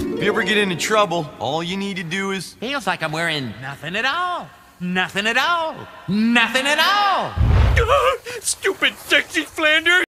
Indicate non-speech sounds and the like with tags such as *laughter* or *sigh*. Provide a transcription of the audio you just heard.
If you ever get into trouble, all you need to do is. Feels like I'm wearing nothing at all. Nothing at all. Nothing at all. *laughs* Stupid sexy Flanders!